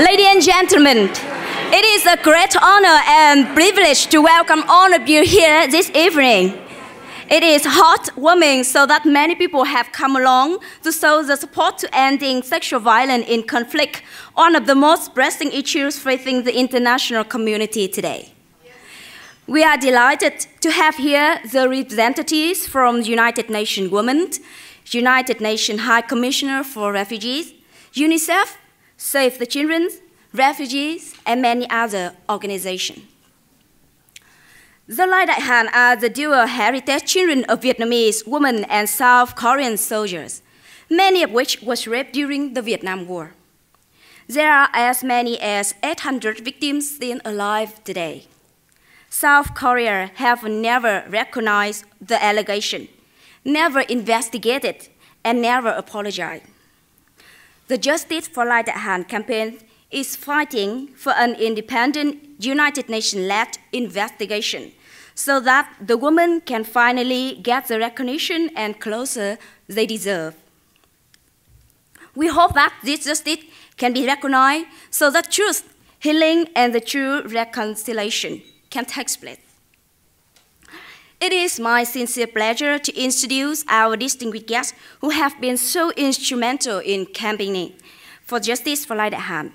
Ladies and gentlemen, it is a great honor and privilege to welcome all of you here this evening. It is heartwarming so that many people have come along to show the support to ending sexual violence in conflict, one of the most pressing issues facing the international community today. We are delighted to have here the representatives from United Nations Women, United Nations High Commissioner for Refugees, UNICEF, Save the Children, refugees, and many other organizations. The light at hand are the dual heritage children of Vietnamese women and South Korean soldiers, many of which was raped during the Vietnam War. There are as many as 800 victims still alive today. South Korea have never recognized the allegation, never investigated, and never apologized. The Justice for Lai Dai Han campaign is fighting for an independent United Nations-led investigation so that the women can finally get the recognition and closure they deserve. We hope that this justice can be recognized so that truth, healing, and the true reconciliation can take place. It is my sincere pleasure to introduce our distinguished guests who have been so instrumental in campaigning for justice for Han.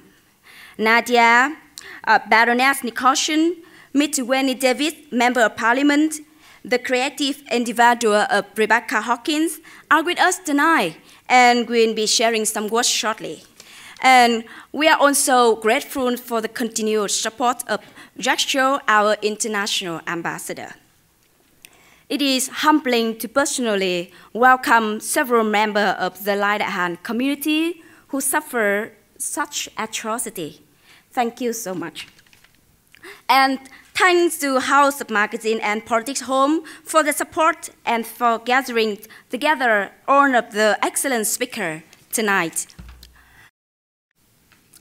Nadia uh, Baroness Nicholson, Ms. Wendy Davis, Member of Parliament, the creative individual of Rebecca Hawkins are with us tonight and will be sharing some words shortly. And we are also grateful for the continued support of Jack our international ambassador. It is humbling to personally welcome several members of the Lai Dai Han community who suffer such atrocity. Thank you so much. And thanks to House of Magazine and Politics Home for the support and for gathering together all of the excellent speaker tonight.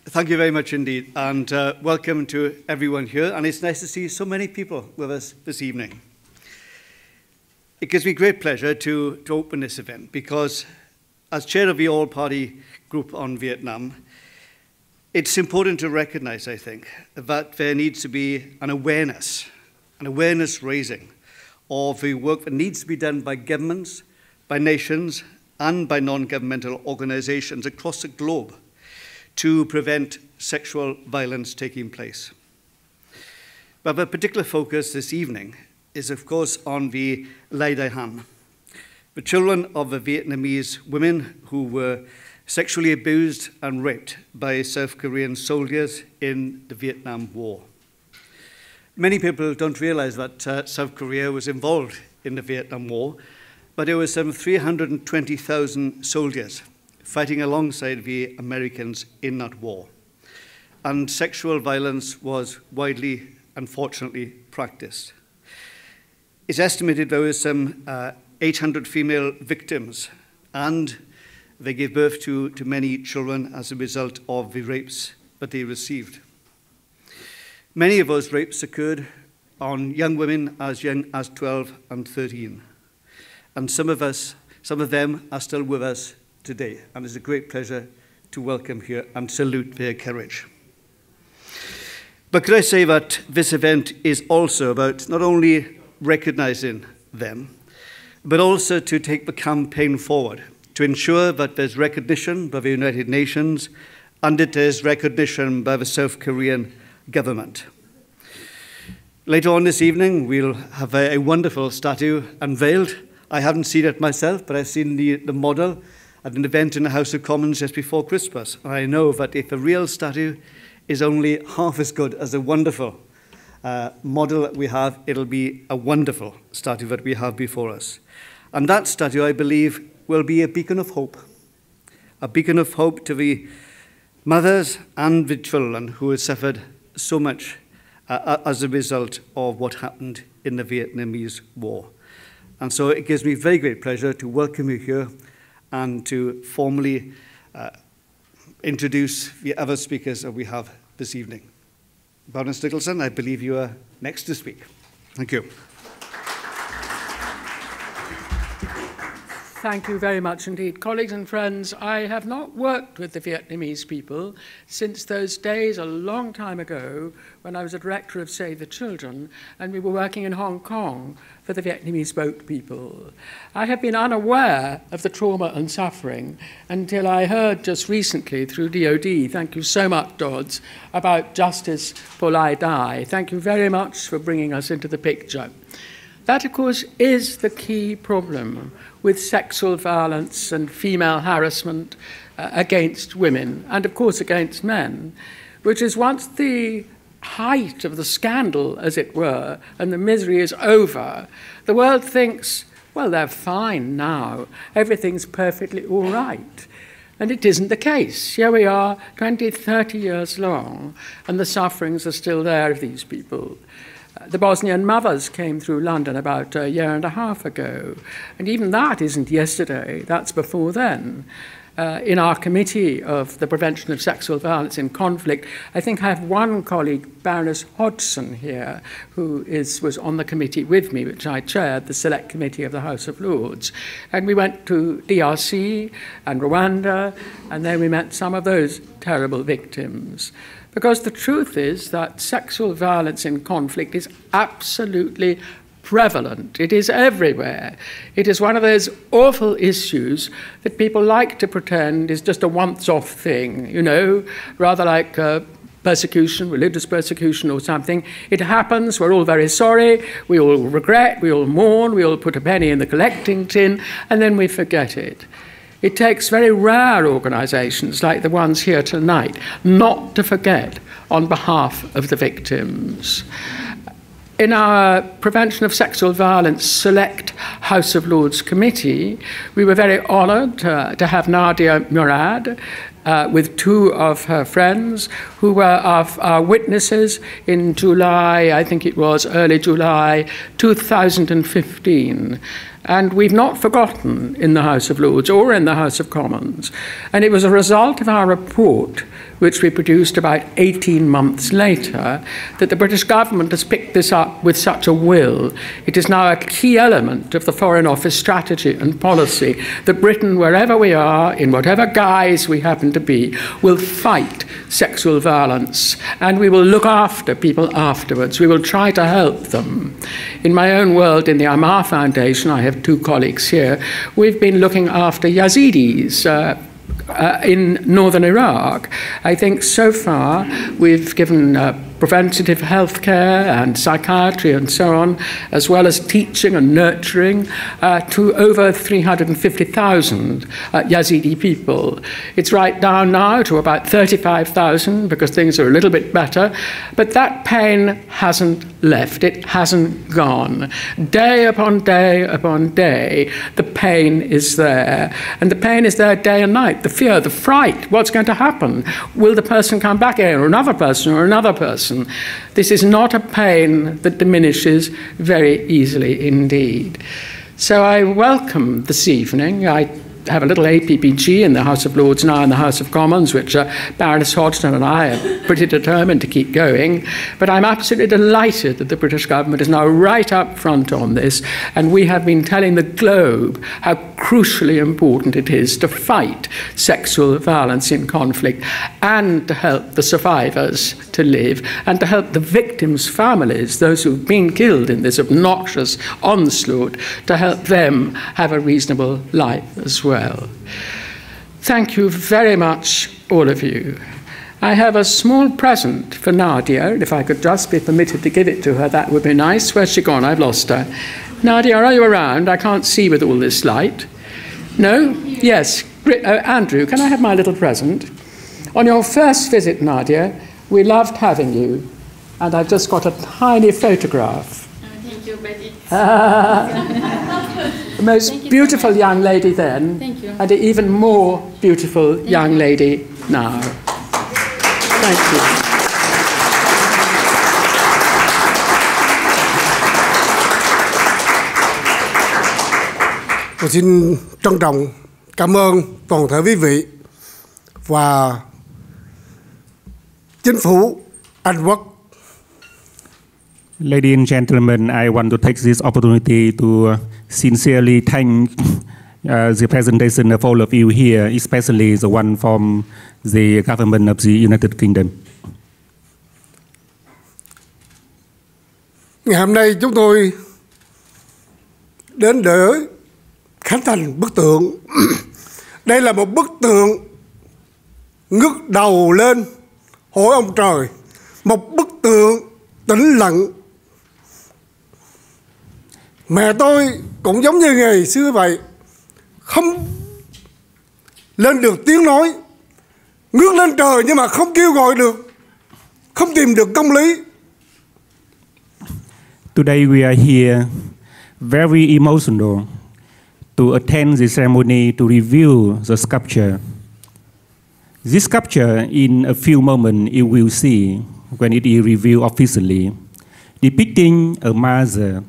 Thank you very much indeed, and uh, welcome to everyone here. And it's nice to see so many people with us this evening. It gives me great pleasure to, to open this event because, as chair of the All Party Group on Vietnam, it's important to recognize, I think, that there needs to be an awareness, an awareness raising of the work that needs to be done by governments, by nations, and by non governmental organizations across the globe to prevent sexual violence taking place. But the particular focus this evening is, of course, on the Lai Dai Han, the children of the Vietnamese women who were sexually abused and raped by South Korean soldiers in the Vietnam War. Many people don't realize that uh, South Korea was involved in the Vietnam War, but there were some 320,000 soldiers fighting alongside the Americans in that war. And sexual violence was widely, unfortunately, practiced. It's estimated there were some uh, 800 female victims and they gave birth to, to many children as a result of the rapes that they received. Many of those rapes occurred on young women as young as 12 and 13. And some of us, some of them are still with us today. And it's a great pleasure to welcome here and salute their courage. But could I say that this event is also about not only recognizing them, but also to take the campaign forward to ensure that there's recognition by the United Nations and it is recognition by the South Korean government. Later on this evening, we'll have a, a wonderful statue unveiled. I haven't seen it myself, but I've seen the, the model at an event in the House of Commons just before Christmas. And I know that if a real statue is only half as good as a wonderful uh, model that we have, it'll be a wonderful statue that we have before us. And that statue, I believe, will be a beacon of hope, a beacon of hope to the mothers and the children who have suffered so much uh, as a result of what happened in the Vietnamese War. And so it gives me very great pleasure to welcome you here and to formally uh, introduce the other speakers that we have this evening. Baroness Nicholson, I believe you are next to speak. Thank you. Thank you very much indeed. Colleagues and friends, I have not worked with the Vietnamese people since those days a long time ago when I was a director of Save the Children and we were working in Hong Kong for the Vietnamese boat people. I have been unaware of the trauma and suffering until I heard just recently through DOD, thank you so much, Dodds, about justice for Lai Dai. Thank you very much for bringing us into the picture. That, of course, is the key problem with sexual violence and female harassment uh, against women, and of course against men, which is once the height of the scandal, as it were, and the misery is over, the world thinks, well, they're fine now, everything's perfectly all right. And it isn't the case. Here we are, 20, 30 years long, and the sufferings are still there of these people. The Bosnian mothers came through London about a year and a half ago, and even that isn't yesterday, that's before then. Uh, in our committee of the prevention of sexual violence in conflict, I think I have one colleague, Baroness Hodgson, here, who is, was on the committee with me, which I chaired, the Select Committee of the House of Lords. And we went to DRC and Rwanda, and then we met some of those terrible victims. Because the truth is that sexual violence in conflict is absolutely prevalent. It is everywhere. It is one of those awful issues that people like to pretend is just a once off thing, you know, rather like. Uh, persecution, religious persecution, or something. It happens, we're all very sorry, we all regret, we all mourn, we all put a penny in the collecting tin, and then we forget it. It takes very rare organisations like the ones here tonight not to forget on behalf of the victims. In our Prevention of Sexual Violence Select House of Lords Committee, we were very honoured uh, to have Nadia Murad uh, with two of her friends who were our, our, witnesses in July, I think it was early July 2015. And we've not forgotten in the House of Lords or in the House of Commons. And it was a result of our report which we produced about 18 months later, that the British government has picked this up with such a will. It is now a key element of the Foreign Office strategy and policy that Britain, wherever we are, in whatever guise we happen to be, will fight sexual violence and we will look after people afterwards. We will try to help them. In my own world, in the AMAR Foundation, I have two colleagues here, we've been looking after Yazidis. Uh, uh, in northern Iraq. I think so far we've given uh, preventative health care and psychiatry and so on, as well as teaching and nurturing uh, to over 350,000 uh, Yazidi people. It's right down now to about 35,000 because things are a little bit better, but that pain hasn't left, it hasn't gone. Day upon day upon day, the pain is there. And the pain is there day and night, the fear, the fright, what's going to happen? Will the person come back here, or another person, or another person? This is not a pain that diminishes very easily indeed. So I welcome this evening. I have a little APPG in the House of Lords now in the House of Commons, which uh, Baroness Hodgson and I are pretty determined to keep going. But I'm absolutely delighted that the British government is now right up front on this, and we have been telling the globe how crucially important it is to fight sexual violence in conflict and to help the survivors to live and to help the victims' families, those who've been killed in this obnoxious onslaught, to help them have a reasonable life as well well. Thank you very much, all of you. I have a small present for Nadia. If I could just be permitted to give it to her, that would be nice. Where's she gone? I've lost her. Nadia, are you around? I can't see with all this light. No? Yes. Uh, Andrew, can I have my little present? On your first visit, Nadia, we loved having you, and I've just got a tiny photograph. Oh, thank you, Betty. most beautiful so young lady then, and an even more beautiful Thank young you. lady now. Thank you. Tôi xin trân trọng cảm ơn toàn thể quý vị và chính phủ Anh Quốc Ladies and gentlemen, I want to take this opportunity to sincerely thank uh, the presentation of all of you here, especially the one from the government of the United Kingdom. Ngày hôm nay chúng tôi đến để khánh thành bức tượng. Đây là một bức tượng ngước đầu lên hỏi ông trời. Một bức tượng tĩnh lặng. Mẹ tôi cũng giống như ngày xưa vậy. Không lên được tiếng nói. Ngước lên trời nhưng mà không kêu gọi được. Không tìm được công lý. Today we are here very emotional to attend the ceremony to review the sculpture. This sculpture, in a few moments, you will see when it is reviewed officially, depicting a mother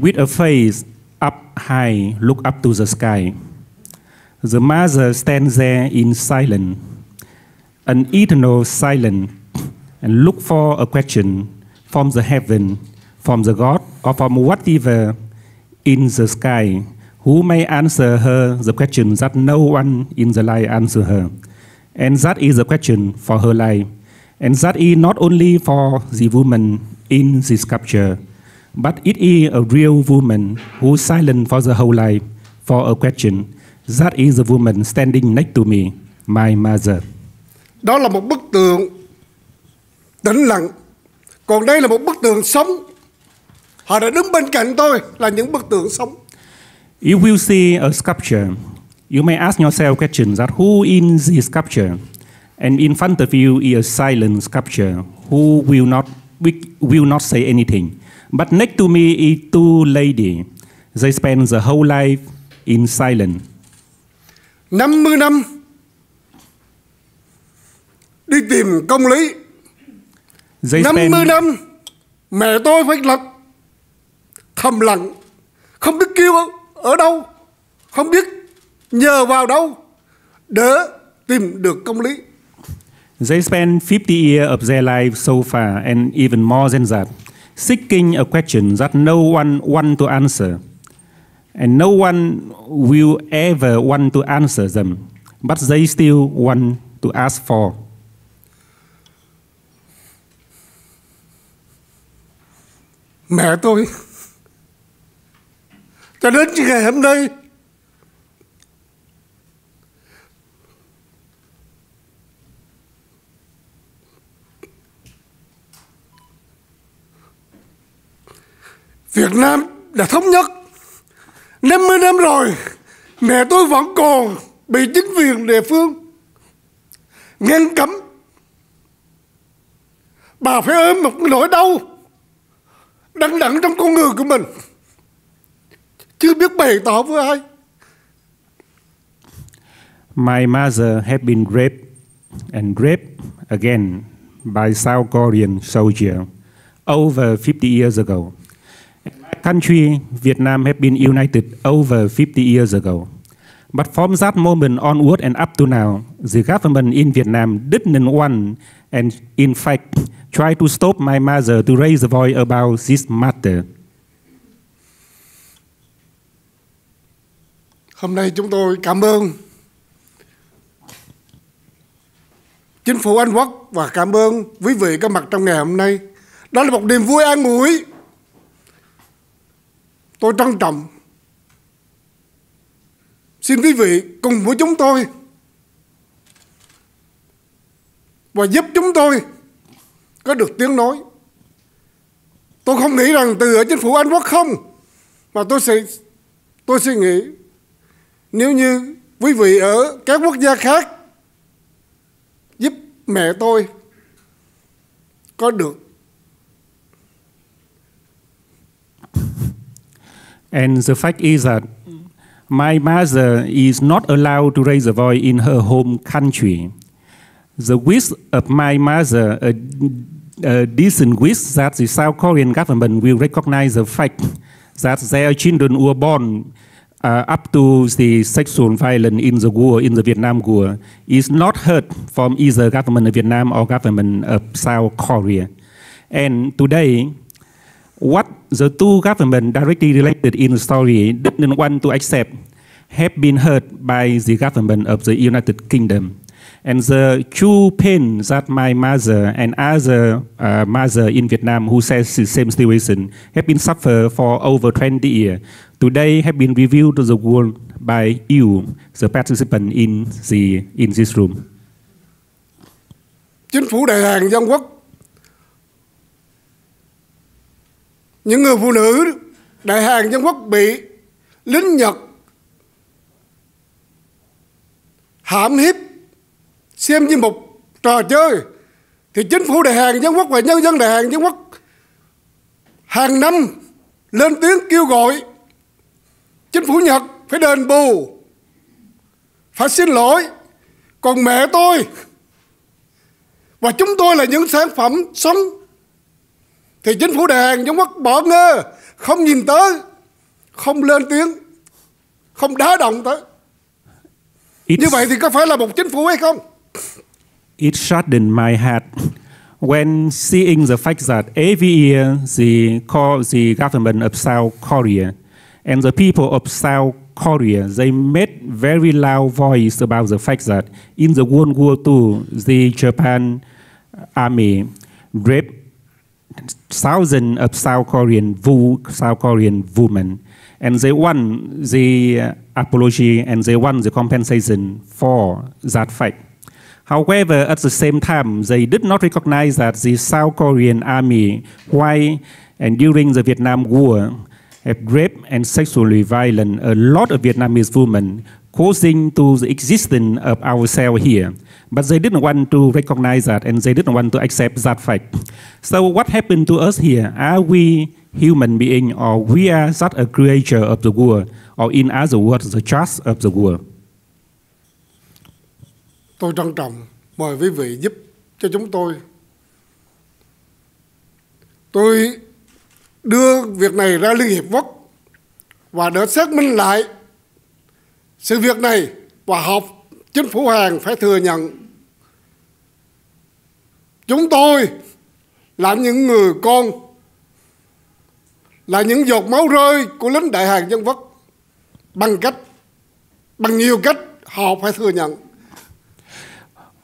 with a face up high, look up to the sky. The mother stands there in silence, an eternal silence, and look for a question from the heaven from the God or from whatever in the sky who may answer her the question that no one in the life answer her. And that is a question for her life. And that is not only for the woman in the sculpture, but it is a real woman who silent for the whole life for a question. That is the woman standing next to me, my mother. Đó là một bức tượng tĩnh lặng. Còn đây là một bức tượng sống. Họ đã đứng bên cạnh tôi là những bức tượng sống. You will see a sculpture. You may ask yourself questions that who in the sculpture? And in front of you is a silent sculpture who will not will not say anything. But next to me is two ladies. They spend the whole life in silence. 50 năm đi tìm công lý. They 50 spend năm mẹ tôi phải lật thầm lặng không biết kêu ở đâu không biết nhờ vào đâu để tìm được công lý They spent 50 years of their life so far, and even more than that, seeking a question that no one want to answer. And no one will ever want to answer them, but they still want to ask for. mẹ tôi cho đến ngày hôm nay Việt Nam đã thống nhất. 50 năm rồi, Mẹ tôi vẫn còn bị chính quyền địa phương ngăn cấm. Bà phải ôm một nỗi đau Đằng đẵng trong con người của mình. Chưa biết bày tỏ với ai. My mother had been raped and raped again by South Korean soldier over 50 years ago. Country, Vietnam, have been united over 50 years ago. But from that moment onward and up to now, the government in Vietnam didn't want and in fact try to stop my mother to raise a voice about this matter. Hôm nay chúng tôi cảm ơn Chính phủ Anh Quốc và cảm ơn quý vị có mặt trong ngày hôm nay. Đó là một niềm vui an ủi. Tôi trân trọng. Xin quý vị cùng với chúng tôi và giúp chúng tôi có được tiếng nói. Tôi không nghĩ rằng từ ở chính phủ Anh Quốc không mà tôi sẽ, tôi suy nghĩ, nếu như quý vị ở các quốc gia khác giúp mẹ tôi có được And the fact is that my mother is not allowed to raise a voice in her home country. The wish of my mother, a, a decent wish that the South Korean government will recognize the fact that their children were born uh, up to the sexual violence in the war, in the Vietnam War, is not heard from either government of Vietnam or government of South Korea. And today, what the two governments directly related in the story didn't want to accept have been heard by the government of the United Kingdom. And the true pain that my mother and other uh, mother in Vietnam who says the same situation have been suffered for over 20 years, today have been revealed to the world by you, the participant in, the, in this room. chính phủ đại hàng dân quốc những người phụ nữ đại hàng dân quốc bị lính nhật hãm hiếp, xem như một trò chơi, thì chính phủ đại hàng dân quốc và nhân dân đại hàng dân quốc hàng năm lên tiếng kêu gọi chính phủ nhật phải đền bù, phải xin lỗi. Còn mẹ tôi và chúng tôi là những sản phẩm sống thì chính phủ Hàn Trung Quốc bỏ ngơ không nhìn tới không lên tiếng không đá động tới. It's, như vậy thì có phải là một chính phủ hay không? It saddened my heart when seeing the fact that every year the, co- the government of South Korea and the people of South Korea they made very loud voice about the fact that in the World War II the Japan army raped thousands of South Korean South Korean women, and they won the uh, apology and they won the compensation for that fact. However, at the same time, they did not recognize that the South Korean army, why and during the Vietnam War, have raped and sexually violent a lot of Vietnamese women, causing to the existence of ourselves here. But they didn't want to recognize that and they didn't want to accept that fact. So what happened to us here? Are we human being or we are just a creature of the world or in other words, the just of the world? tôi trân trọng mời quý vị giúp cho chúng tôi tôi đưa việc này ra Liên Hiệp Quốc và để xác minh lại sự việc này và họp chính phủ Hàn phải thừa nhận. Chúng tôi là những người con là những giọt máu rơi của lính đại hàng dân vất bằng cách bằng nhiều cách họ phải thừa nhận.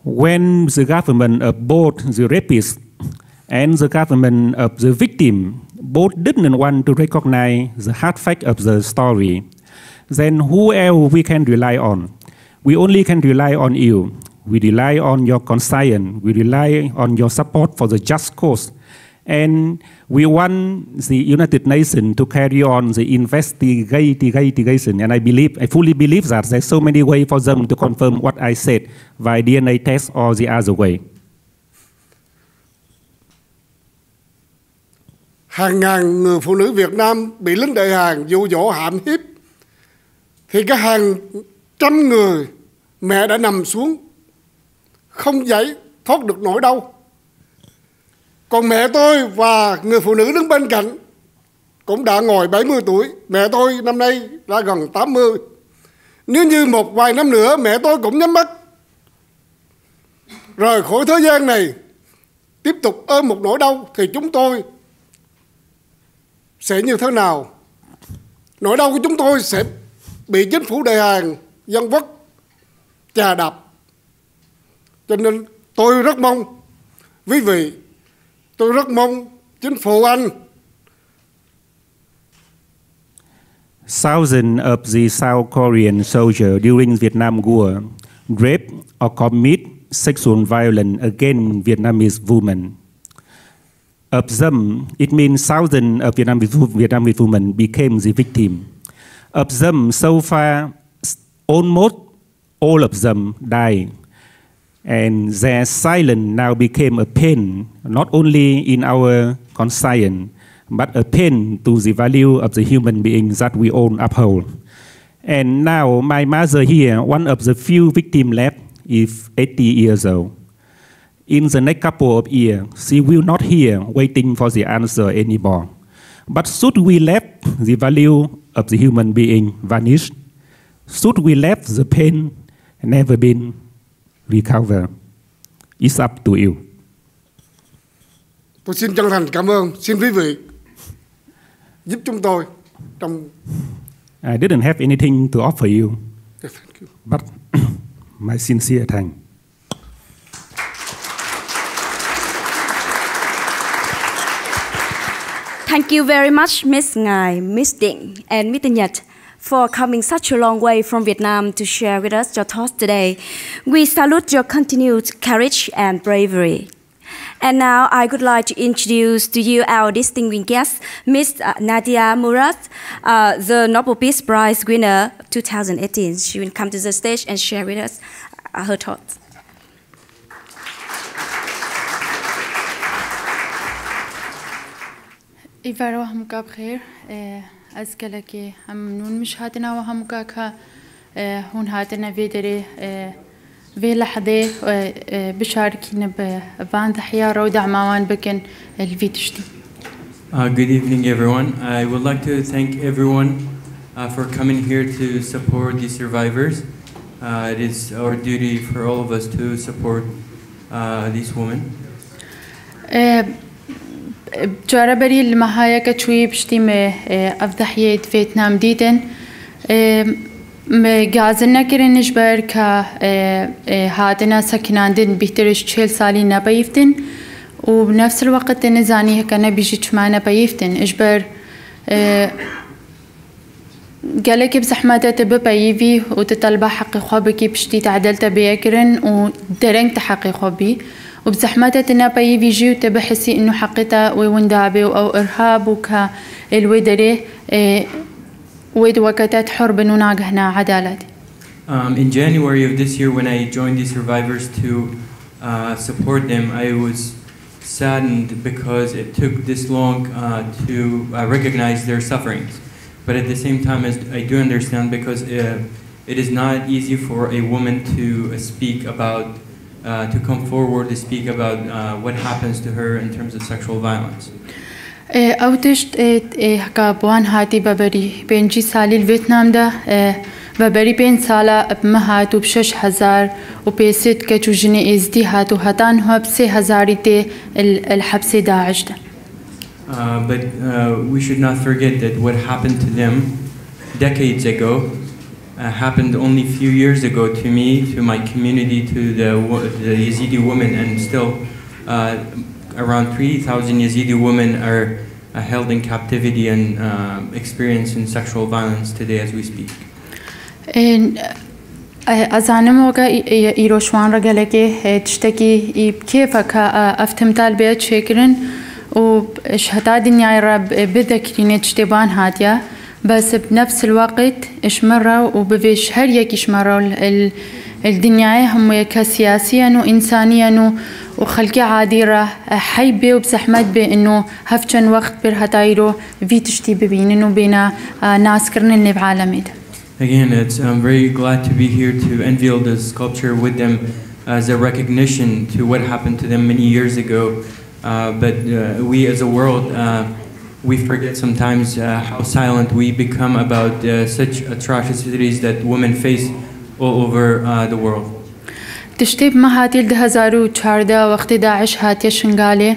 When the government of both the rapist and the government of the victim both didn't want to recognize the hard fact of the story, then who else we can rely on? We only can rely on you. We rely on your conscience. We rely on your support for the just cause. And we want the United Nations to carry on the investigation. And I believe, I fully believe that there's so many ways for them to confirm what I said via DNA test or the other way. hàng ngàn người phụ nữ Việt Nam bị lính đại Hàn dụ dỗ hãm hiếp thì cái hàng trăm người mẹ đã nằm xuống, không dậy thoát được nỗi đau. Còn mẹ tôi và người phụ nữ đứng bên cạnh cũng đã ngồi 70 tuổi. Mẹ tôi năm nay đã gần 80 nếu như một vài năm nữa, mẹ tôi cũng nhắm mắt. Rời khỏi thế gian này, tiếp tục ôm một nỗi đau, thì chúng tôi sẽ như thế nào? Nỗi đau của chúng tôi sẽ bị chính phủ đại hàng dân vất chà đạp cho nên tôi rất mong quý vị tôi rất mong chính phủ anh Thousands of the South Korean soldiers during Vietnam War raped or commit sexual violence against Vietnamese women. Of them, it means thousands of Vietnamese, Vietnamese women became the victim. Of them, so far, almost all of them died. And their silence now became a pain, not only in our conscience, but a pain to the value of the human being that we all uphold. And now, my mother here, one of the few victims left, is 80 years old. In the next couple of years, she will not hear waiting for the answer anymore. But should we let the value of the human being vanished, Should we let the pain never been recovered? It's up to you. tôi xin chân thành cảm ơn xin quý vị giúp chúng tôi trong I didn't have anything to offer you, thank you. but my sincere thanks. Thank you very much, Miss Ngai, Miss Ding, and Mr. Nhật for coming such a long way from Vietnam to share with us your thoughts today. We salute your continued courage and bravery. And now I would like to introduce to you our distinguished guest, Miss uh, Nadia Murad, uh, the Nobel Peace Prize winner 2018. She will come to the stage and share with us uh, her thoughts. بخير أزكالكي هم نون مش هاتنا هون هاتنا في لحظة بشاركين بان ضحية رو دعماوان بكن الفيتشتي Uh, good evening, everyone. I would like to thank everyone uh, for coming here to support the survivors. Uh, it is our duty for all of us to support uh, these women. جارة بجاربري المهايا كتشوي بشتي ما افضحية فيتنام ديدن ديتن گازن نکردن جبر که هاتنا سکناندن بهترش چهل سالی نبایفتن و بنفس الوقت نزانی هکا نبیجی چما نبایفتن اجبر قالك بزحماتات ببايفي وتطلب حقي خوابك بشتي تعدلت بيكرن ودرنت حقي خوابي وبزحماتة تنا بيفي جي وتبحسي انه حقيتا ويوندابي أو ارهاب وكا الويدري ويد وكتات حرب وناقهنا عدالتي Um, in January of this year, when I joined the survivors to uh, support them, I was saddened because it took this long uh, to uh, recognize their sufferings. But at the same time, I do understand because uh, it is not easy for a woman to uh, speak about, uh, to come forward to speak about uh, what happens to her in terms of sexual violence. او تشت هكا بوان هاتي ببري بينجي سالي الفيتنام ده ببري بين سالا بمهات وبشش هزار وبيست كتو جني ازدي هاتو هتان هو بسي هزاري تي الحبس داعش ده Uh, but uh, we should not forget that what happened to them decades ago uh, happened only a few years ago to me, to my community, to the, wo- the Yazidi women, and still uh, around 3,000 Yazidi women are uh, held in captivity and uh, experiencing sexual violence today as we speak. أزانم وقا إيروشوان رجلك تشتكي كيف أفتمتال بيت شكرن وشهتا دنيا رب بذكرين تشتبان هاتيا بس بنفس الوقت اشمروا وبفيش هر يك اشمروا ال- الدنيا هم يكا سياسيا وإنسانيا وخلقي عاديرة حيبة وبزحمت بإنه هفشن وقت برهتايرو في تشتي ببينن وبينا ناس كرن اللي بعالمي Again, it's, I'm very glad to be here to unveil this sculpture with them as a recognition to what happened to them many years ago. Uh, but uh, we as a world, uh, we forget sometimes uh, how silent we become about uh, such atrocities that women face all over uh, the world. تشتيب تشتی بمە هاتی 2014 وقت داعش هاتیە شنگالێ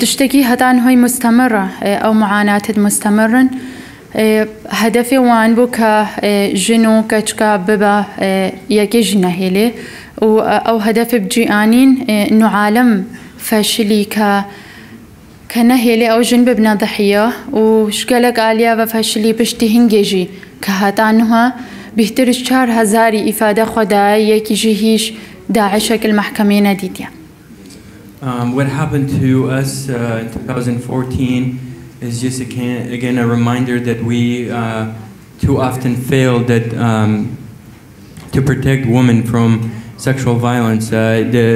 تشتكي آه، هتان هوي مستمرة آه، أو معاناة مستمرة آه، هدفي وان بوكا جنو كتشكا ببا يكي جنهيلي أو هدفي و ئەو هەدەفی بجیئانین کەنە هيلي أو جنب ابن ضحية شکلێک عليا وفشلي بشتي هنجيجي كهات عنها بيهترش بهترش هزاري إفادة خدا يكي جيهيش هیچ داعشێک المەحکەمی نەدیتە. Um, what happened to us uh, in 2014 is just again, again a reminder that we uh, too often fail that um, to protect women from sexual violence. Uh, the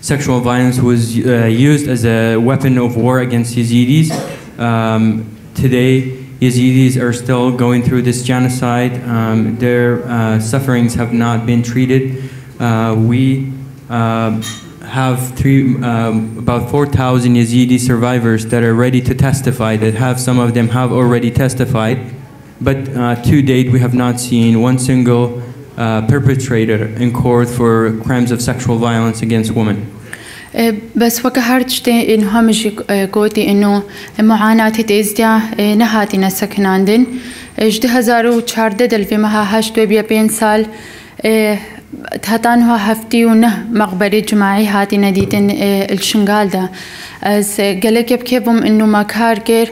sexual violence was uh, used as a weapon of war against Yazidis. Um, today, Yazidis are still going through this genocide. Um, their uh, sufferings have not been treated. Uh, we uh, have three, um, about 4,000 Yazidi survivors that are ready to testify, that have some of them have already testified. But uh, to date, we have not seen one single uh, perpetrator in court for crimes of sexual violence against women. اه، بس وكا هارتشتي إنه همجي قوتي إنه معاناة تيزديا نهاتي نسكن عندن اجده هزار و چارده دل في مها هشت و بیا پین سال آه، هتان هو هفتي ونه مقبرة جماعي هاتي نديتن آه، الشنغال ده از قالك بكيبهم انه ما كارجر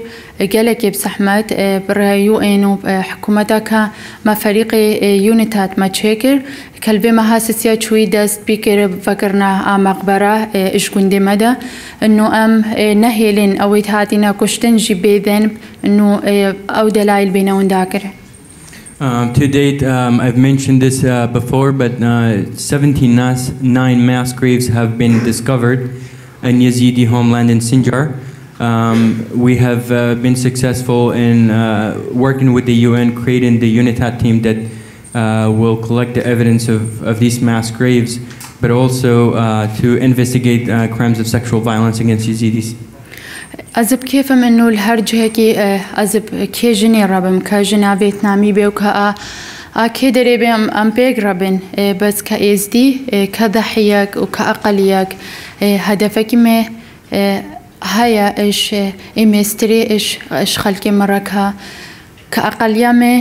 قالك بسحمت آه، برا يو ان وحكومتك ما فريق آه، يونيتات ما تشيكر كلبي ما هاسسيا شوي دست بيكر فكرنا مقبرة آه، إيش كندي مدى انه ام آه، نهيلين أو هاتينا كشتن جيبي ذنب انه آه، أو دلائل بينا ونداكره Um, to date, um, I've mentioned this uh, before, but uh, 17 mass, nine mass graves have been discovered in Yazidi homeland in Sinjar. Um, we have uh, been successful in uh, working with the UN, creating the UNITAD team that uh, will collect the evidence of, of these mass graves, but also uh, to investigate crimes of sexual violence against Yazidis. أزب كيف منو الهرج هيك آه، أزب كي جني ڕەبم كجنا فيتنامي ڤێتنامی بێ آه، آه، و کە ئا ئاکێ دەرێبێم ئەم پێک ڕەبن بەس کە ئێزدی کە دەحیەک و کە إيش هەدەفەکی مێ هەیە ئش ئێمێستری ئش خەلکی مەڕەکە. كأقليامي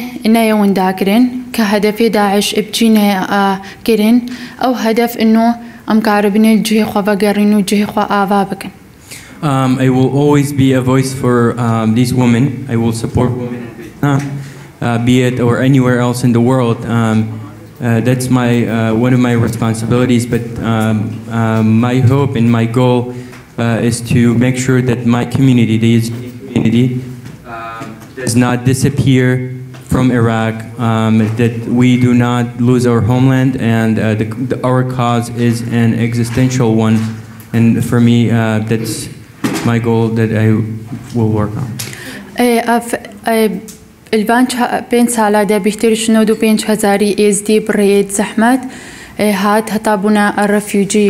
داكرين كهدفي داعش ابجينا كرين. أو هدف إنه أم كعربين الجهي خوا بقرين وجهي خوا آفا بكن. Um, I will always be a voice for um, these women. I will support women in Vietnam, uh, be it or anywhere else in the world. Um, uh, that's my uh, one of my responsibilities. But um, um, my hope and my goal uh, is to make sure that my community, the Yazidi community, um, does not disappear from Iraq. Um, that we do not lose our homeland, and uh, the, the, our cause is an existential one. And for me, uh, that's my goal that I will work on. إيه اف إيه البان بين سالا دا بيختر شنو دو بين هزاري از دي بريد زحمت هات هطابونا الرفيوجي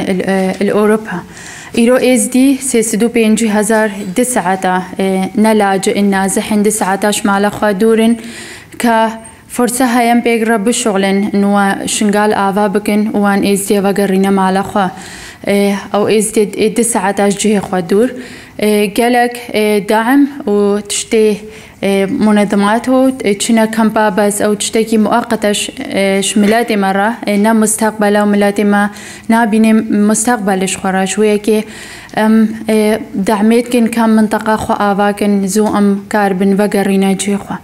ال- آه الأوروبا إيرو از دي سيسدو بينجي هزار دسعة نلاج النازحين دسعة شمال خادورن كا فرصة هايم بيقرب شغلن انو شنقال آفا بكن وان از دي وقرينا مالا خوا إيه، أو إز دي دسعة جهة خادور إيه، قالك إيه، دعم وتشتي إيه، منظماته. تشنا كامبا بس أو تشتكي مؤقتة ش- إيه، شملاتي مرة. إيه، نا مستقبل أو ملاتي ما نا بيني مستقبل شخورا شوية كي إيه، دعميت كن كم منطقة خو آفاكن زو أم كاربن وقرينا جي خوا.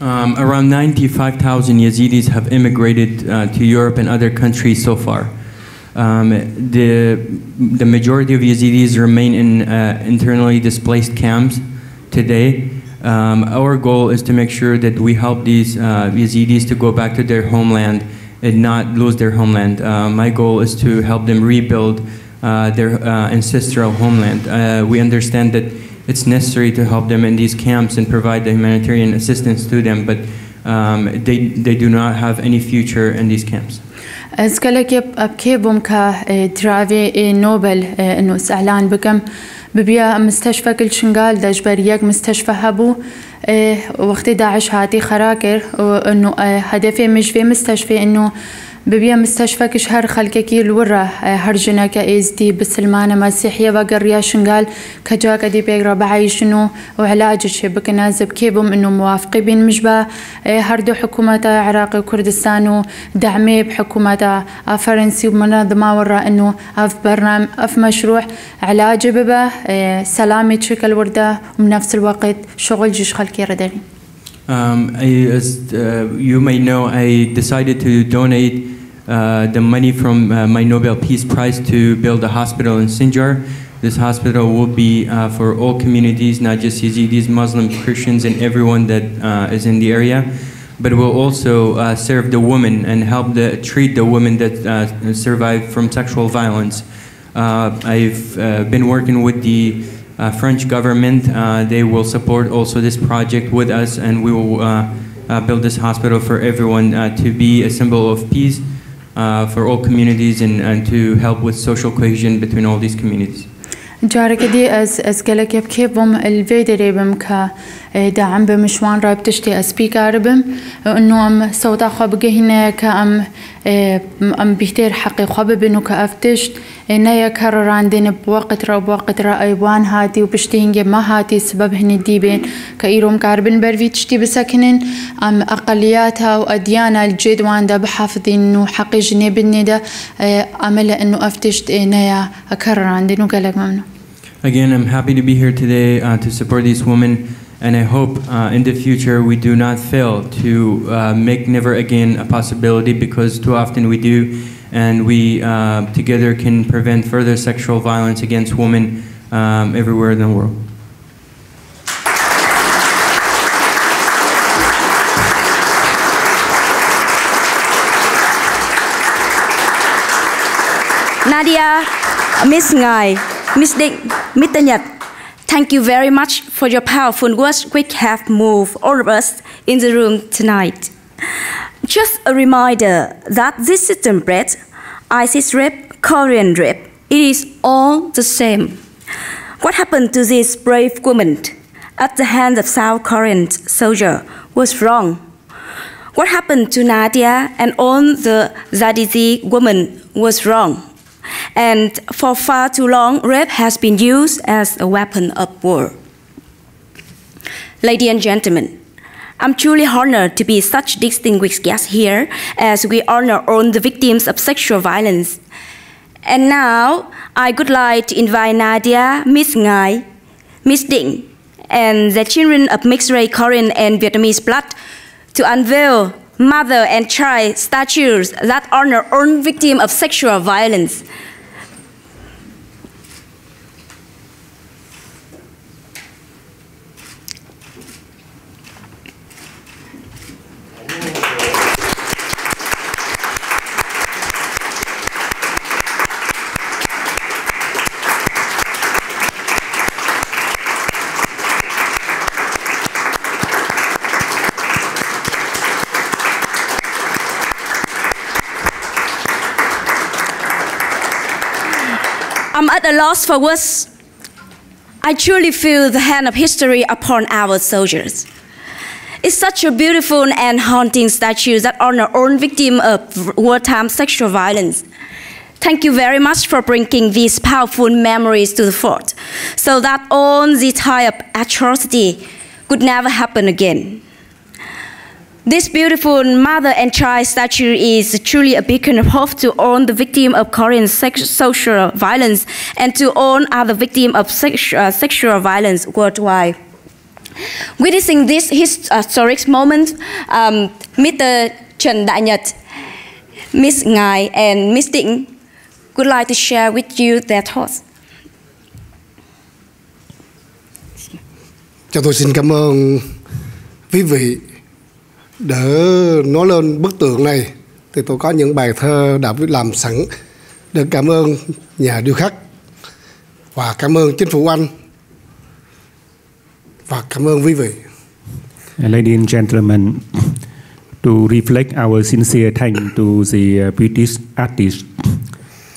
Um, around 95,000 Yazidis have immigrated uh, to Europe and other countries so far. Um, the, the majority of Yazidis remain in uh, internally displaced camps today. Um, our goal is to make sure that we help these uh, Yazidis to go back to their homeland and not lose their homeland. Uh, my goal is to help them rebuild uh, their uh, ancestral homeland. Uh, we understand that it's necessary to help them in these camps and provide the humanitarian assistance to them, but um, they, they do not have any future in these camps. از كلك ابكي بومكا درافي نوبل انه استعلان بكم ببيا مستشفى كل شنقال دا جبريك مستشفى هبو وقت داعش هاتي خراكر وانه آه، هدفي مش في مستشفى انه ببيا مستشفى كش هر خلقكي الورا هر جنا كايز دي بسلمانة مسيحية وقريا شنقال كجاك دي بيقرأ بعيشنو وعلاجش بكنا زب كيبهم انه موافقي بين مجبا. آه، هردو حكومة عراق وكردستان ودعمي بحكومة فرنسي ومنظمة ورا انه أف برنامج أف مشروع. علاج ببا سلامة شكل وردة وبنفس الوقت شغل جيش خلقي ردري Um, I, as uh, you may know, I decided to donate uh, the money from uh, my Nobel Peace Prize to build a hospital in Sinjar. This hospital will be uh, for all communities, not just Yazidis, Muslim, Christians, and everyone that uh, is in the area. But will also uh, serve the women and help the, treat the women that survive from sexual violence. I've been working with the French government. Uh, they will support also this project with us, and we will uh, uh, build this hospital for everyone uh, to be a symbol of peace uh, for all communities and, and to help with social cohesion between all these communities. جارك دي از از قالك يبكي بم الفيدري بم كا دعم بمشوان راب تشتي اسبيكار بم انه ام صوت اخو بقى هنا كام أم بيتر حقي خبي بنو يا نيا كرراندين بوقت را بوقت را أيوان هاتي وبشتينج ما هاتي سبب هن ديبين. كإيروم كاربن برفيتش تي بسكنن. أم اقلياتها واديانا الجد واندا بحافظين انه حقي جنيب الندى أمل إنه افتشت نيا كرراندين وقالك ممنوع. Again, I'm happy to be here today uh, to support these women. And I hope uh, in the future we do not fail to uh, make never again a possibility because too often we do, and we uh, together can prevent further sexual violence against women um, everywhere in the world. Nadia, Miss Ngai, Miss Mr. Nhật, thank you very much for your powerful words which have moved all of us in the room tonight. Just a reminder that this system bread, ISIS rape, Korean rape, it is all the same. What happened to this brave woman at the hands of South Korean soldier was wrong. What happened to Nadia and all the Yazidi women was wrong. And for far too long, rape has been used as a weapon of war. Ladies and gentlemen, I'm truly honored to be such distinguished guest here as we honor all the victims of sexual violence. And now, I would like to invite Nadia, Miss Ngai, Miss Ding, and the children of mixed race Korean and Vietnamese blood to unveil mother and child statues that honor all victims of sexual violence. A loss for words. I truly feel the hand of history upon our soldiers. It's such a beautiful and haunting statue that honor all victims of wartime sexual violence. Thank you very much for bringing these powerful memories to the fort, so that all this type of atrocity could never happen again. This beautiful mother and child statue is truly a beacon of hope to all the victims of Korean social violence and to all other victims of sex- uh, sexual violence worldwide. Witnessing this historic moment, um, Mr. Chen Nhật, Miss Ngai, and Miss Ding would like to share with you their thoughts. Cho tôi xin cảm ơn quý vị để nói lên bức tượng này thì tôi có những bài thơ đã làm sẵn. Để cảm ơn nhà điêu khắc và cảm ơn chính phủ Anh. Và cảm ơn quý vị. Ladies and gentlemen, to reflect our sincere thanks to the British artists,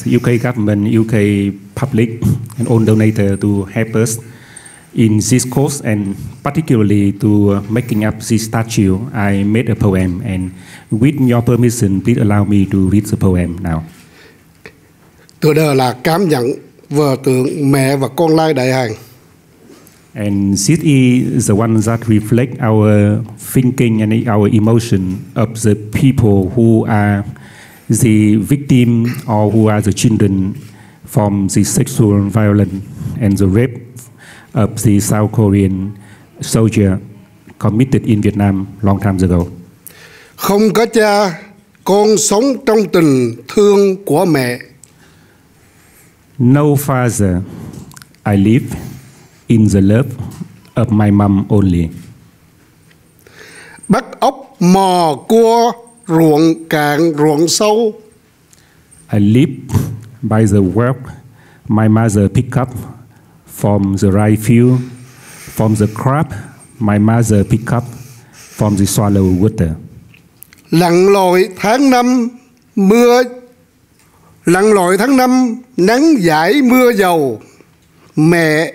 the UK government, UK public, and all donors to help us in this course and particularly to uh, making up this statue, I made a poem and with your permission, please allow me to read the poem now. Tựa đề là cảm nhận vợ tượng mẹ và con lai đại hàng. And this is the one that reflect our thinking and our emotion of the people who are the victim or who are the children from the sexual violence and the rape of the South Korean soldier committed in Vietnam long time ago. Không có cha, con sống trong tình thương của mẹ. No father, I live in the love of my mom only. Bắt ốc mò cua ruộng cạn ruộng sâu. I live by the work my mother picked up from the rye field, from the crop my mother picked up from the swallow water. Lặn lội tháng năm mưa lặn lội tháng năm nắng giải mưa dầu mẹ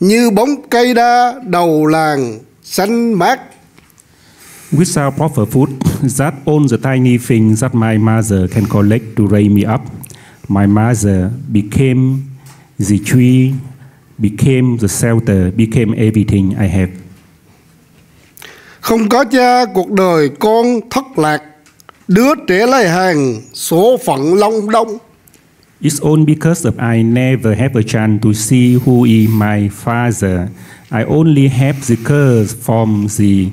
như bóng cây đa đầu làng xanh mát Without proper food, that all the tiny things that my mother can collect to raise me up, my mother became the tree, became the shelter, became everything I have. Không có cha cuộc đời con thất lạc Đứa trẻ lấy hàng số phận long đông It's only because of I never have a chance to see who is my father. I only have the curse from the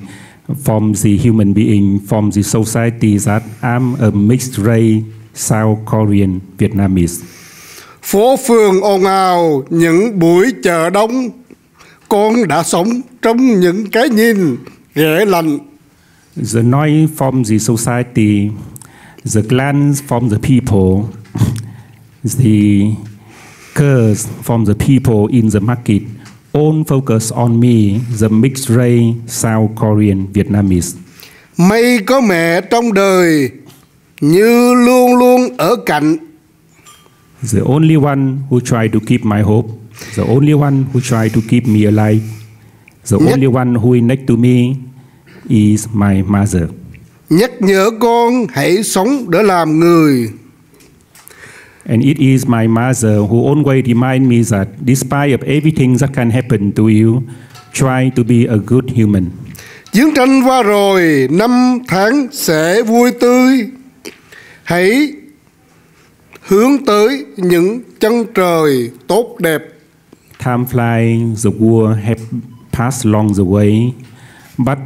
from the human being, from the society that I'm a mixed race South Korean Vietnamese. Phố phường ồn ào những buổi chợ đông Con đã sống trong những cái nhìn ghẻ lạnh The noise from the society, the glance from the people, the curse from the people in the market all focus on me, the mixed race South Korean Vietnamese. Mây có mẹ trong đời Như luôn luôn ở cạnh The only one who tried to keep my hope, the only one who tried to keep me alive, the Nhất- only one who is next to me is my mother. Nhắc nhở con hãy sống để làm người And it is my mother who always remind me that despite of everything that can happen to you, try to be a good human. Chiến tranh qua rồi Năm tháng sẽ vui tươi Hãy hướng tới những chân trời tốt đẹp. Time flies, the war have passed along the way, but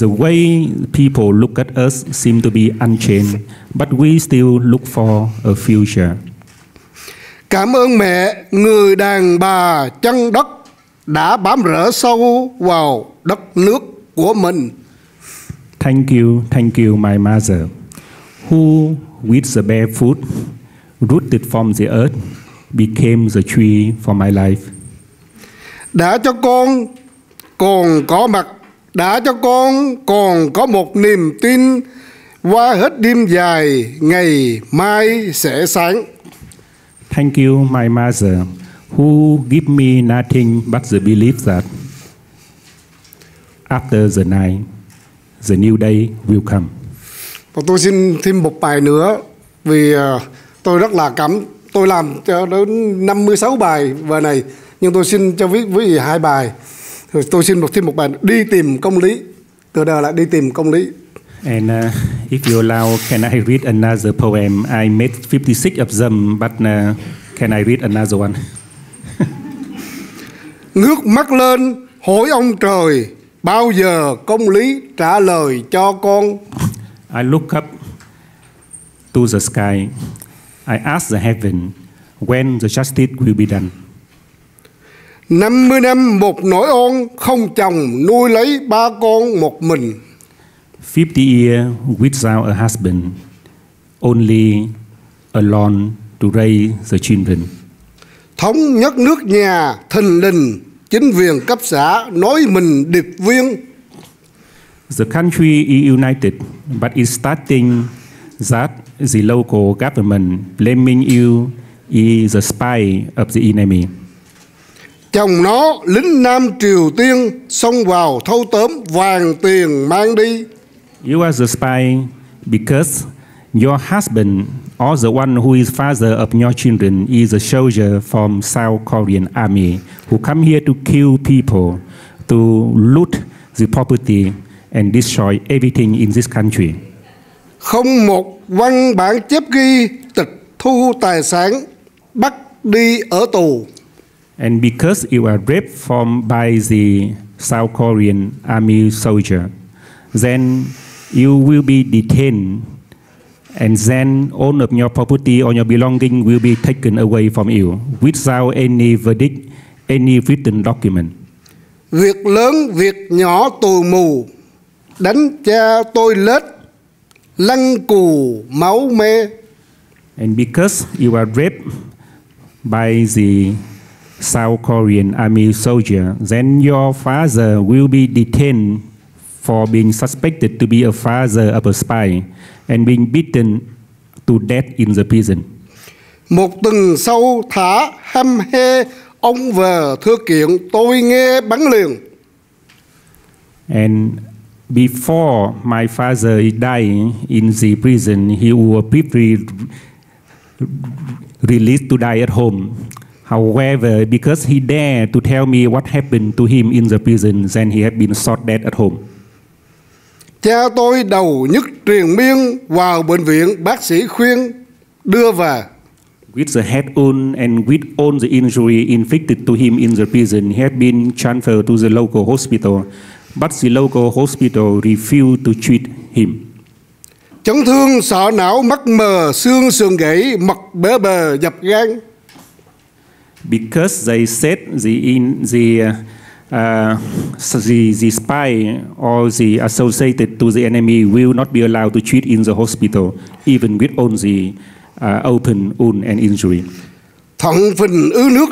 the way people look at us seem to be unchanged, but we still look for a future. Cảm ơn mẹ Người đàn bà chân đất Đã bám rễ sâu vào đất nước của mình. Thank you, thank you, my mother, who, with the bare foot, rooted from the earth, became the tree for my life. Đã cho con còn có mặt Đã cho con còn có một niềm tin Qua hết đêm dài Ngày mai sẽ sáng Thank you, my mother, who give me nothing but the belief that after the night, the new day will come. Và tôi xin thêm một bài nữa Vì à, tôi rất là cảm Tôi làm cho đến 56 bài bài này Nhưng tôi xin cho quý vị hai bài Rồi Tôi xin một thêm một bài Đi tìm công lý Từ đời lại đi tìm công lý And uh, if you allow, can I read another poem? I made 56 of them, but uh, can I read another one? Ngước mắt lên hỏi ông trời Bao giờ công lý trả lời cho con I look up to the sky. I ask the heaven when the justice will be done. 50 năm một nỗi oan Không chồng nuôi lấy ba con một mình 50 years without a husband, only alone to raise the children. Thống nhất nước nhà thình lình Chính quyền cấp xã nói mình điệp viên The country is united, but it's starting that the local government blaming you is the spy of the enemy. Chồng nó lính Nam Triều Tiên Xông vào thâu tóm vàng tiền mang đi You are the spy because your husband or the one who is father of your children is a soldier from South Korean army who come here to kill people, to loot the property and destroy everything in this country. Không một văn bản chép ghi tịch thu tài sản Bắt đi ở tù And because you are raped from by the South Korean army soldier, then you will be detained, and then all of your property or your belonging will be taken away from you without any verdict, any written document. Việc lớn việc nhỏ tù mù Đánh cha tôi lết Lăng cù máu mê And because you are raped by the South Korean army soldier, then your father will be detained for being suspected to be a father of a spy and being beaten to death in the prison. Một tuần sau thả hăm hê Ông về thưa kiện tôi nghe bắn liền And Before my father died in the prison, he was briefly released to die at home. However, because he dared to tell me what happened to him in the prison, then he had been shot dead at home. Cha tôi đầu nhức triền miên vào bệnh viện, bác sĩ khuyên đưa về. With the head wound and with all the injury inflicted to him in the prison, he had been transferred to the local hospital, but the local hospital refused to treat him. Chấn thương sọ não mắt mờ, xương sườn gãy, mật bể bờ, dập gan. because they said the in the uh, uh, the, the spy or the associated to the enemy will not be allowed to treat in the hospital, even with only uh, open wound and injury. Thận phình ứ nước,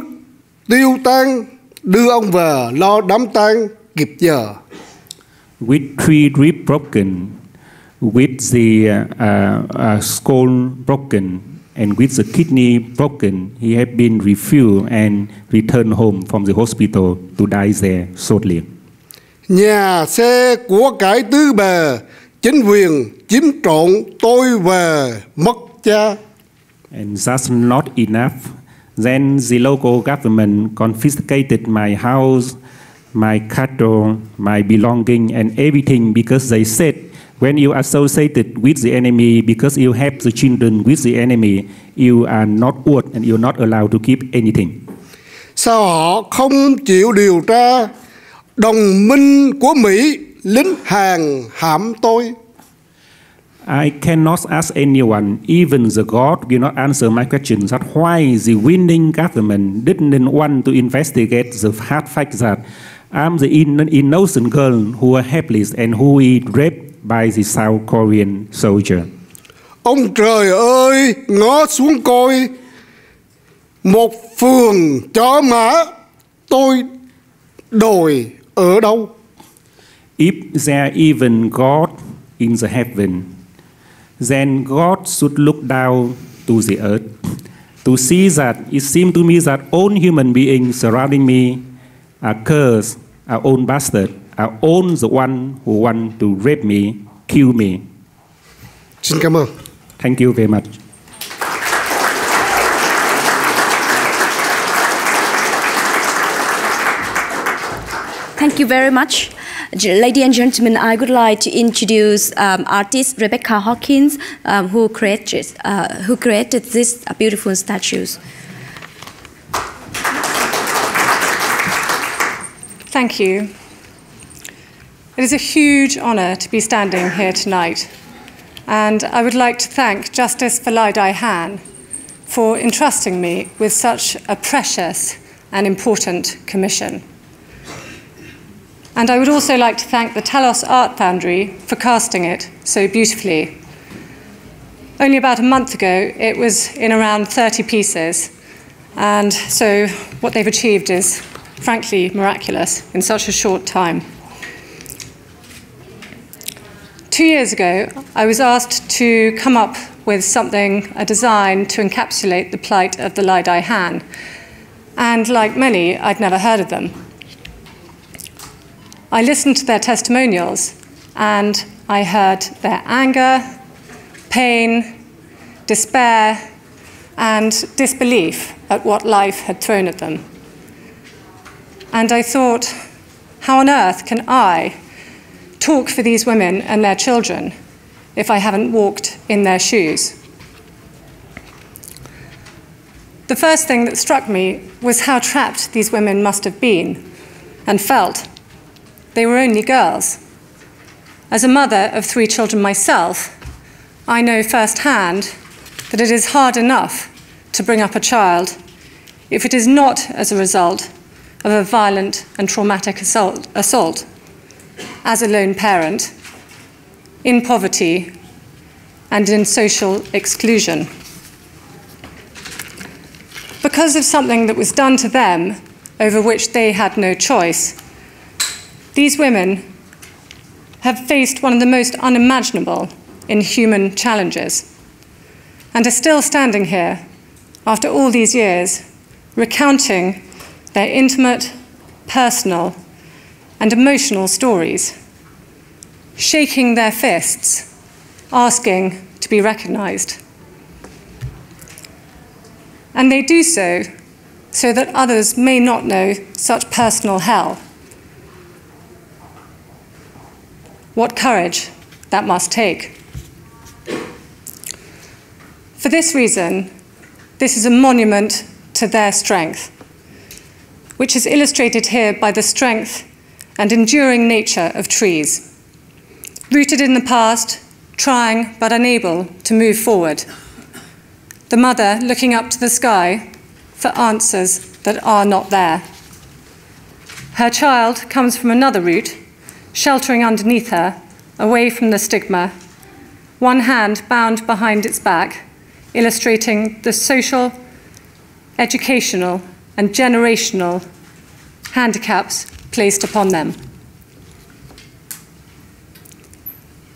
tiêu tan, đưa ông về lo đám tang kịp giờ. With three ribs broken, with the uh, uh, uh, skull broken, and with the kidney broken, he had been refused and returned home from the hospital to die there shortly. Nhà xe của cải tứ bề, chính quyền chiếm trộn tôi về mất cha. And that's not enough. Then the local government confiscated my house, my cattle, my belonging, and everything because they said when you associated with the enemy, because you have the children with the enemy, you are not worth and you're not allowed to keep anything. Sao họ không chịu điều tra đồng minh của Mỹ lính hàng hãm tôi? I cannot ask anyone, even the God will not answer my questions that why the winning government didn't want to investigate the hard fact that I'm the in- innocent girl who are helpless and who is raped by the South Korean soldier. Ông trời ơi, ngó xuống coi một phường chó mã tôi đồi ở đâu? If there even God in the heaven, then God should look down to the earth to see that it seems to me that all human beings surrounding me are curse are own bastard, are own the one who want to rape me, kill me. Xin cảm ơn. Thank you very much. Thank you very much. Ladies and gentlemen, I would like to introduce um, artist Rebecca Hawkins, um, who, created, uh, who created these beautiful statues. Thank you. It is a huge honour to be standing here tonight, and I would like to thank Justice for Lai Dai Han for entrusting me with such a precious and important commission. And I would also like to thank the Talos Art Foundry for casting it so beautifully. Only about a month ago, it was in around 30 pieces, and so what they've achieved is frankly miraculous in such a short time. Two years ago, I was asked to come up with something, a design to encapsulate the plight of the Lai Dai Han. And like many, I'd never heard of them. I listened to their testimonials and I heard their anger, pain, despair, and disbelief at what life had thrown at them. And I thought, how on earth can I talk for these women and their children if I haven't walked in their shoes? The first thing that struck me was how trapped these women must have been and felt they were only girls. As a mother of three children myself, I know firsthand that it is hard enough to bring up a child if it is not as a result of a violent and traumatic assault, assault as a lone parent, in poverty, and in social exclusion. Because of something that was done to them over which they had no choice, these women have faced one of the most unimaginable inhuman challenges and are still standing here after all these years, recounting their intimate, personal, and emotional stories. shaking their fists, asking to be recognized. And they do so so that others may not know such personal hell. What courage that must take. For this reason, this is a monument to their strength, which is illustrated here by the strength and enduring nature of trees, rooted in the past, trying but unable to move forward. The mother looking up to the sky for answers that are not there. Her child comes from another root, sheltering underneath her, away from the stigma, one hand bound behind its back, illustrating the social, educational, and generational handicaps placed upon them.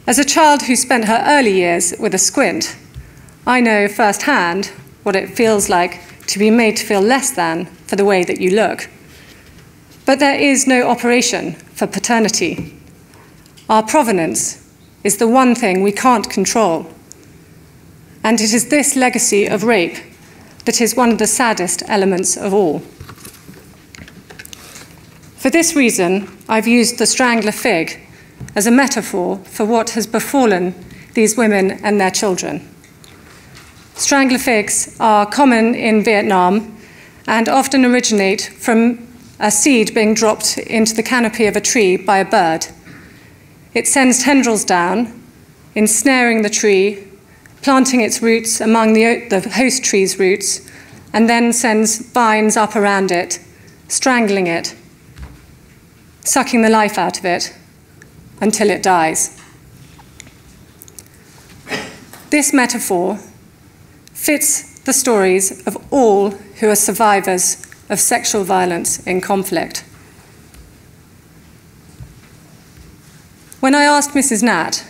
As a child who spent her early years with a squint, I know firsthand what it feels like to be made to feel less than for the way that you look. But there is no operation for paternity. Our provenance is the one thing we can't control. And it is this legacy of rape that is one of the saddest elements of all. For this reason, I've used the strangler fig as a metaphor for what has befallen these women and their children. Strangler figs are common in Vietnam and often originate from a seed being dropped into the canopy of a tree by a bird. It sends tendrils down, ensnaring the tree, planting its roots among the, the host tree's roots, and then sends vines up around it, strangling it, sucking the life out of it until it dies. This metaphor fits the stories of all who are survivors of sexual violence in conflict. When I asked Mrs. Nat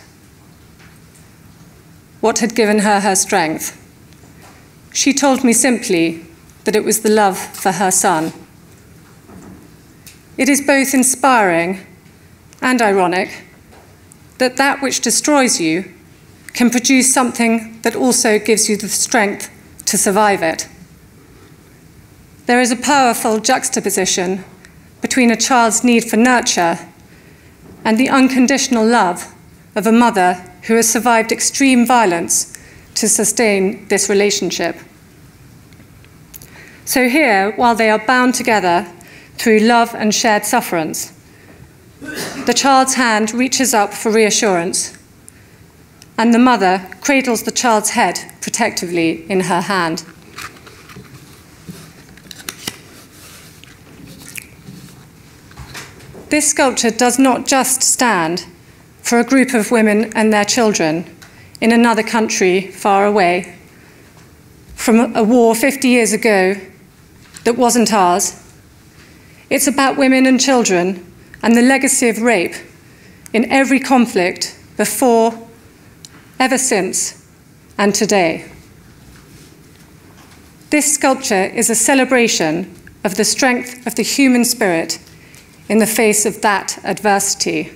what had given her her strength, she told me simply that it was the love for her son. It is both inspiring and ironic that that which destroys you can produce something that also gives you the strength to survive it. There is a powerful juxtaposition between a child's need for nurture and the unconditional love of a mother who has survived extreme violence to sustain this relationship. So, here, while they are bound together through love and shared sufferance, the child's hand reaches up for reassurance, and the mother cradles the child's head protectively in her hand. This sculpture does not just stand for a group of women and their children in another country far away from a war 50 years ago that wasn't ours. It's about women and children and the legacy of rape in every conflict before, ever since, and today. This sculpture is a celebration of the strength of the human spirit in the face of that adversity.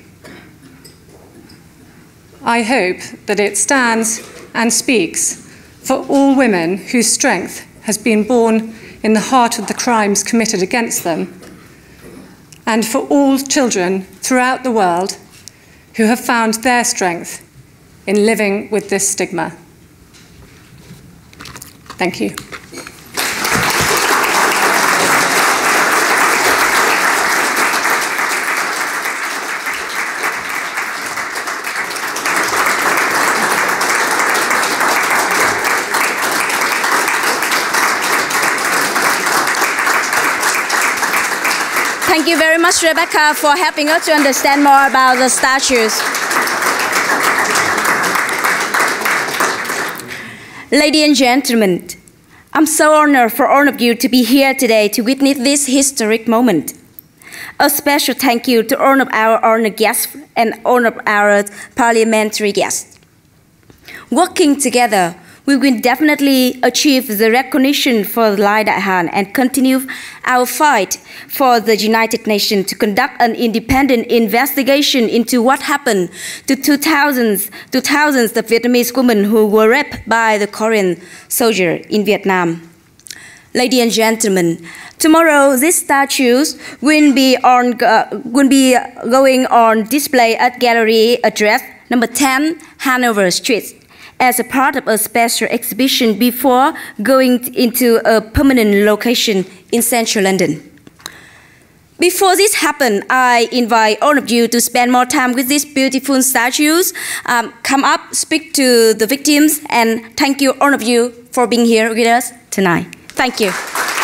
I hope that it stands and speaks for all women whose strength has been born in the heart of the crimes committed against them, and for all children throughout the world who have found their strength in living with this stigma. Thank you. Thank you very much, Rebecca, for helping us to understand more about the statues. Ladies and gentlemen, I'm so honored for all of you to be here today to witness this historic moment. A special thank you to all of our honored guests and all of our parliamentary guests. Working together, we will definitely achieve the recognition for Lai Dai Han and continue our fight for the United Nations to conduct an independent investigation into what happened to 2000s, to thousands of Vietnamese women who were raped by the Korean soldier in Vietnam. Ladies and gentlemen, tomorrow these statues will be, on, uh, will be going on display at Gallery Address number 10, Hanover Street as a part of a special exhibition before going into a permanent location in central London. Before this happened, I invite all of you to spend more time with these beautiful statues. Um, come up, speak to the victims, and thank you, all of you, for being here with us tonight. Thank you.